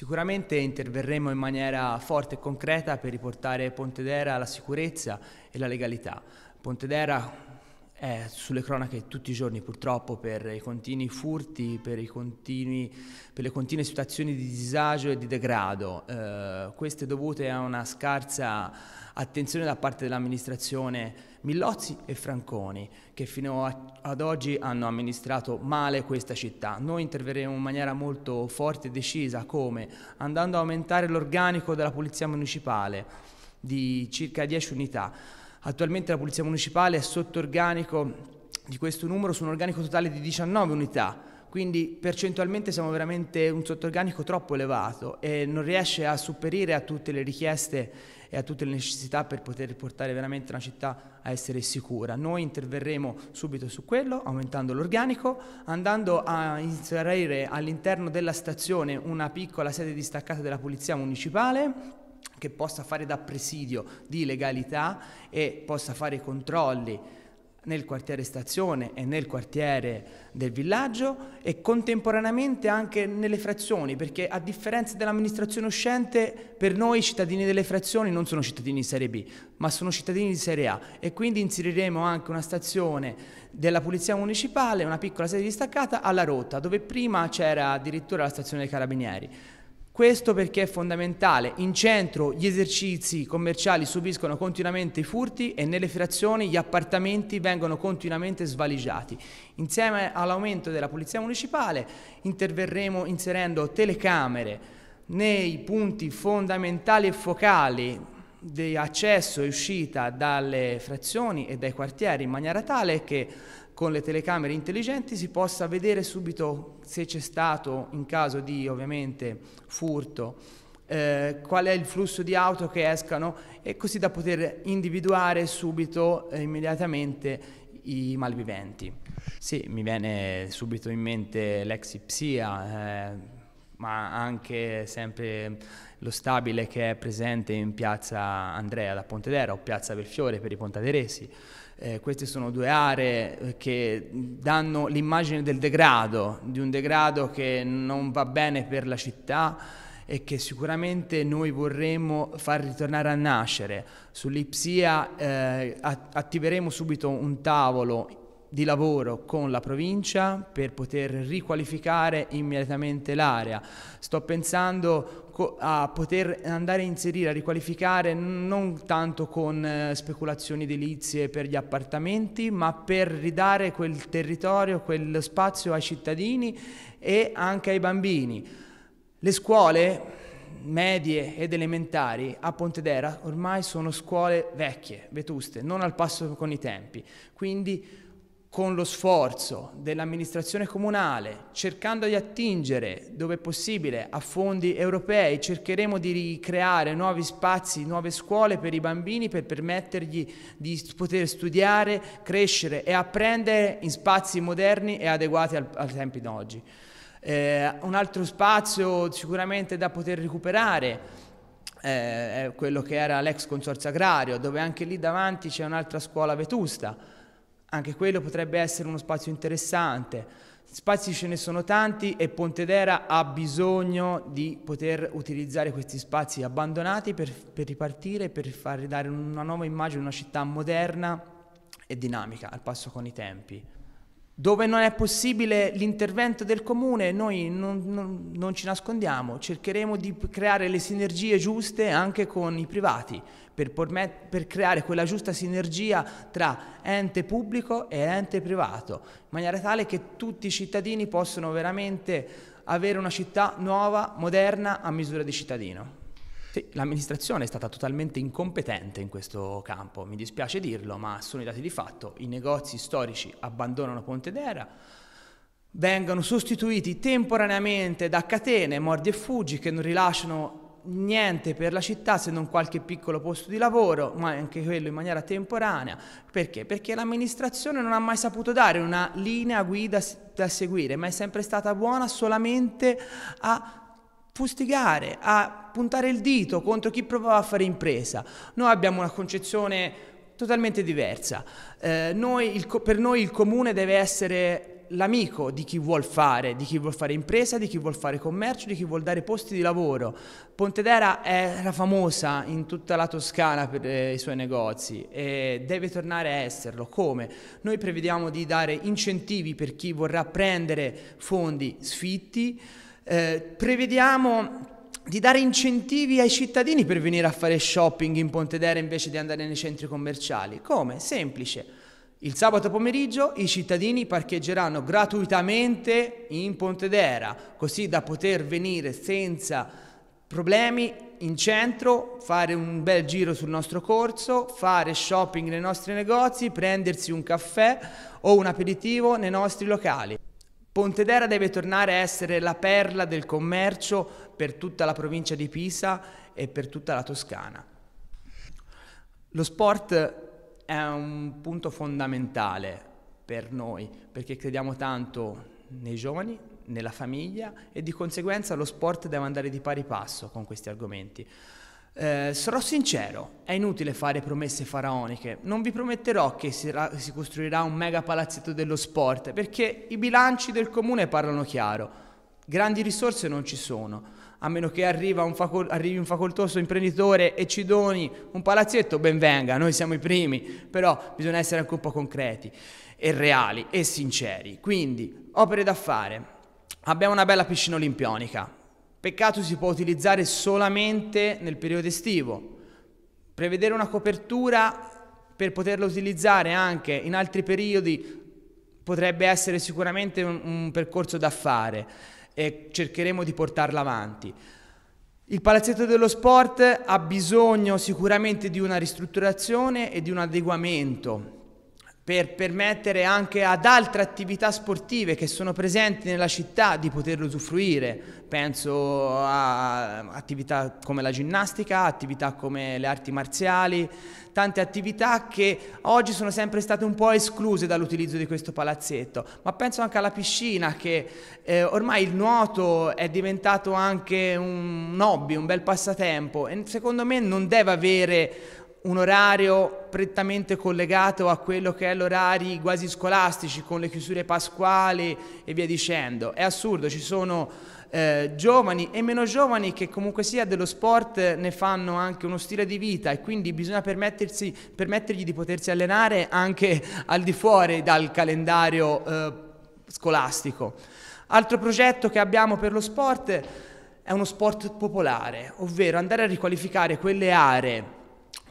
Sicuramente interverremo in maniera forte e concreta per riportare Pontedera alla sicurezza e alla legalità. Pontedera è sulle cronache tutti i giorni purtroppo per i continui furti, per, continui, per le continue situazioni di disagio e di degrado, eh, queste dovute a una scarsa attenzione da parte dell'amministrazione Millozzi e Franconi che fino a, ad oggi hanno amministrato male questa città. Noi interverremo in maniera molto forte e decisa come? Andando a aumentare l'organico della Polizia Municipale di circa 10 unità, Attualmente la Polizia Municipale è sotto organico di questo numero su un organico totale di 19 unità, quindi percentualmente siamo veramente un sottorganico troppo elevato e non riesce a superire a tutte le richieste e a tutte le necessità per poter portare veramente una città a essere sicura. Noi interverremo subito su quello, aumentando l'organico, andando a inserire all'interno della stazione una piccola sede distaccata della Polizia Municipale che possa fare da presidio di legalità e possa fare controlli nel quartiere stazione e nel quartiere del villaggio e contemporaneamente anche nelle frazioni, perché a differenza dell'amministrazione uscente, per noi i cittadini delle frazioni non sono cittadini di serie B, ma sono cittadini di serie A e quindi inseriremo anche una stazione della Polizia Municipale, una piccola sede distaccata alla rotta, dove prima c'era addirittura la stazione dei Carabinieri. Questo perché è fondamentale. In centro gli esercizi commerciali subiscono continuamente i furti e nelle frazioni gli appartamenti vengono continuamente svaligiati. Insieme all'aumento della Polizia Municipale interverremo inserendo telecamere nei punti fondamentali e focali di accesso e uscita dalle frazioni e dai quartieri in maniera tale che con le telecamere intelligenti si possa vedere subito se c'è stato in caso di ovviamente furto eh, qual è il flusso di auto che escano e così da poter individuare subito eh, immediatamente i malviventi. Sì, mi viene subito in mente l'ex Ipsia, eh, ma anche sempre lo stabile che è presente in piazza Andrea da Pontedera o piazza Belfiore per i Pontaderesi. Eh, queste sono due aree eh, che danno l'immagine del degrado, di un degrado che non va bene per la città e che sicuramente noi vorremmo far ritornare a nascere. Sull'Ipsia eh, attiveremo subito un tavolo di lavoro con la provincia per poter riqualificare immediatamente l'area. Sto pensando a poter andare a inserire, a riqualificare non tanto con eh, speculazioni edilizie per gli appartamenti, ma per ridare quel territorio, quello spazio ai cittadini e anche ai bambini. Le scuole medie ed elementari a Pontedera ormai sono scuole vecchie, vetuste, non al passo con i tempi. Quindi con lo sforzo dell'amministrazione comunale, cercando di attingere dove possibile a fondi europei, cercheremo di ricreare nuovi spazi, nuove scuole per i bambini per permettergli di poter studiare, crescere e apprendere in spazi moderni e adeguati al, ai tempi d'oggi. Eh, un altro spazio sicuramente da poter recuperare eh, è quello che era l'ex consorzio agrario, dove anche lì davanti c'è un'altra scuola vetusta anche quello potrebbe essere uno spazio interessante. Spazi ce ne sono tanti e Pontedera ha bisogno di poter utilizzare questi spazi abbandonati per, per ripartire, per far ridare una nuova immagine, una città moderna e dinamica, al passo con i tempi. Dove non è possibile l'intervento del comune, noi non, non, non, ci nascondiamo, cercheremo di creare le sinergie giuste anche con i privati, per, per creare quella giusta sinergia tra ente pubblico e ente privato, in maniera tale che tutti i cittadini possano veramente avere una città nuova, moderna, a misura di cittadino. Sì, l'amministrazione è stata totalmente incompetente in questo campo, mi dispiace dirlo, ma sono i dati di fatto. I negozi storici abbandonano Pontedera, vengono sostituiti temporaneamente da catene, mordi e fuggi che non rilasciano niente per la città se non qualche piccolo posto di lavoro, ma anche quello in maniera temporanea. Perché? Perché l'amministrazione non ha mai saputo dare una linea guida da seguire, ma è sempre stata buona solamente a fustigare, a puntare il dito contro chi provava a fare impresa. Noi abbiamo una concezione totalmente diversa. Eh, noi, il, per noi il comune deve essere l'amico di chi vuol fare, di chi vuol fare impresa, di chi vuol fare commercio, di chi vuol dare posti di lavoro. Pontedera era famosa in tutta la Toscana per eh, i suoi negozi e deve tornare a esserlo. Come? Noi prevediamo di dare incentivi per chi vorrà prendere fondi sfitti, eh, prevediamo di dare incentivi ai cittadini per venire a fare shopping in Pontedera invece di andare nei centri commerciali. Come? Semplice. Il sabato pomeriggio i cittadini parcheggeranno gratuitamente in Pontedera, così da poter venire senza problemi in centro, fare un bel giro sul nostro corso, fare shopping nei nostri negozi, prendersi un caffè o un aperitivo nei nostri locali. Pontedera deve tornare a essere la perla del commercio per tutta la provincia di Pisa e per tutta la Toscana. Lo sport è un punto fondamentale per noi perché crediamo tanto nei giovani, nella famiglia e di conseguenza lo sport deve andare di pari passo con questi argomenti. Eh, sarò sincero, è inutile fare promesse faraoniche, non vi prometterò che si, ra- si, costruirà un mega palazzetto dello sport, perché i bilanci del comune parlano chiaro, grandi risorse non ci sono, a meno che un facol- arrivi un facoltoso imprenditore e ci doni un palazzetto, ben venga, noi siamo i primi, però bisogna essere anche un po' concreti e reali e sinceri. Quindi, opere da fare, abbiamo una bella piscina olimpionica, Peccato si può utilizzare solamente nel periodo estivo. Prevedere una copertura per poterla utilizzare anche in altri periodi potrebbe essere sicuramente un, un percorso da fare e cercheremo di portarla avanti. Il palazzetto dello sport ha bisogno sicuramente di una ristrutturazione e di un adeguamento per permettere anche ad altre attività sportive che sono presenti nella città di poterlo usufruire. Penso a attività come la ginnastica, attività come le arti marziali, tante attività che oggi sono sempre state un po' escluse dall'utilizzo di questo palazzetto, ma penso anche alla piscina che eh, ormai il nuoto è diventato anche un hobby, un bel passatempo e secondo me non deve avere un orario prettamente collegato a quello che è l'orari quasi scolastici con le chiusure pasquali e via dicendo. È assurdo, ci sono eh, giovani e meno giovani che comunque sia dello sport ne fanno anche uno stile di vita e quindi bisogna permettergli di potersi allenare anche al di fuori dal calendario eh, scolastico. Altro progetto che abbiamo per lo sport è uno sport popolare, ovvero andare a riqualificare quelle aree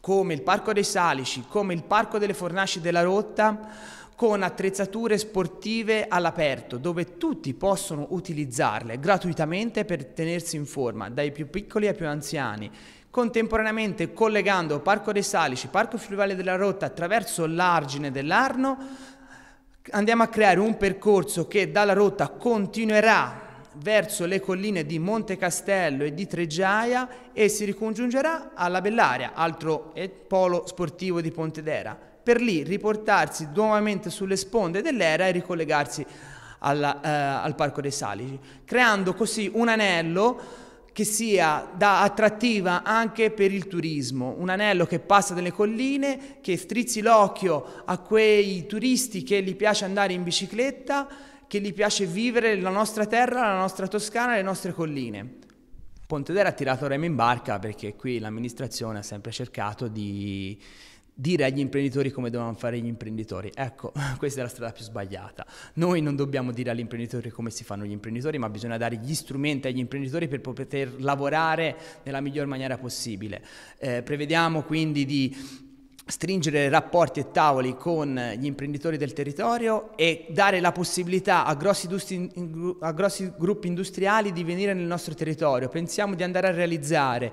come il Parco dei Salici, come il Parco delle Fornaci della Rotta, con attrezzature sportive all'aperto, dove tutti possono utilizzarle gratuitamente per tenersi in forma, dai più piccoli ai più anziani. Contemporaneamente collegando Parco dei Salici, Parco Fluviale della Rotta attraverso l'argine dell'Arno, andiamo a creare un percorso che dalla rotta continuerà verso le colline di Monte Castello e di Tregiaia e si ricongiungerà alla Bellaria, altro polo sportivo di Pontedera, per lì riportarsi nuovamente sulle sponde dell'Era e ricollegarsi alla, eh, al Parco dei Salici, creando così un anello che sia da attrattiva anche per il turismo, un anello che passa delle colline, che strizzi l'occhio a quei turisti che gli piace andare in bicicletta che gli piace vivere la nostra terra, la nostra Toscana, le nostre colline. Pontedera ha tirato remo in barca perché qui l'amministrazione ha sempre cercato di dire agli imprenditori come dovevano fare gli imprenditori. Ecco, questa è la strada più sbagliata. Noi non dobbiamo dire agli imprenditori come si fanno gli imprenditori, ma bisogna dare gli strumenti agli imprenditori per poter lavorare nella miglior maniera possibile. Eh, prevediamo quindi di stringere rapporti e tavoli con gli imprenditori del territorio e dare la possibilità a grossi, a grossi, gruppi industriali di venire nel nostro territorio. Pensiamo di andare a realizzare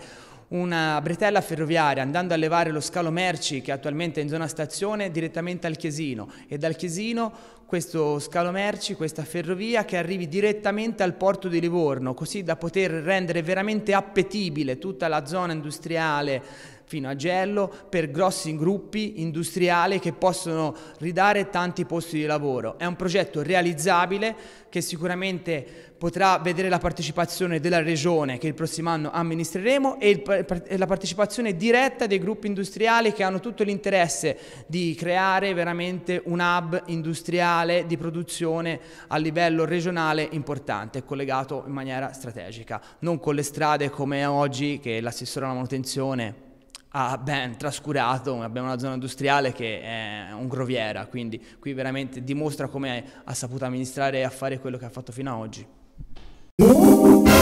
una bretella ferroviaria andando a levare lo scalo merci che attualmente è in zona stazione direttamente al Chiesino e dal Chiesino questo scalo merci, questa ferrovia che arrivi direttamente al porto di Livorno così da poter rendere veramente appetibile tutta la zona industriale fino a Gello per grossi gruppi industriali che possono ridare tanti posti di lavoro. È un progetto realizzabile che sicuramente potrà vedere la partecipazione della regione che il prossimo anno amministreremo e, il, e la partecipazione diretta dei gruppi industriali che hanno tutto l'interesse di creare veramente un hub industriale di produzione a livello regionale importante, collegato in maniera strategica, non con le strade come oggi che l'assessore alla manutenzione ha ben trascurato, abbiamo una zona industriale che è un groviera, quindi qui veramente dimostra come ha saputo amministrare e a fare quello che ha fatto fino ad oggi.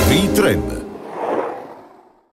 V-Trend